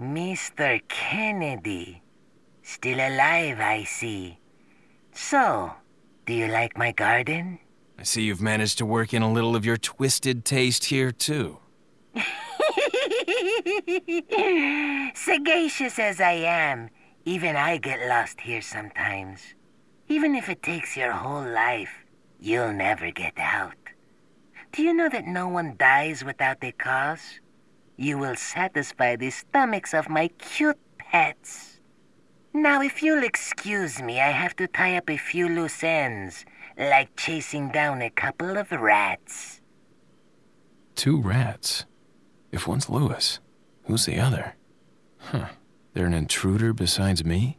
Mr. Kennedy. Still alive, I see. So, do you like my garden? I see you've managed to work in a little of your twisted taste here, too. Sagacious as I am, even I get lost here sometimes. Even if it takes your whole life, you'll never get out. Do you know that no one dies without a cause? You will satisfy the stomachs of my cute pets. Now, if you'll excuse me, I have to tie up a few loose ends, like chasing down a couple of rats. Two rats? If one's Luis, who's the other? Huh. They're an intruder besides me?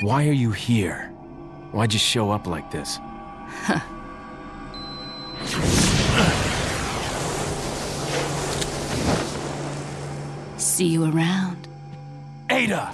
Why are you here? Why'd you show up like this? See you around. Ada!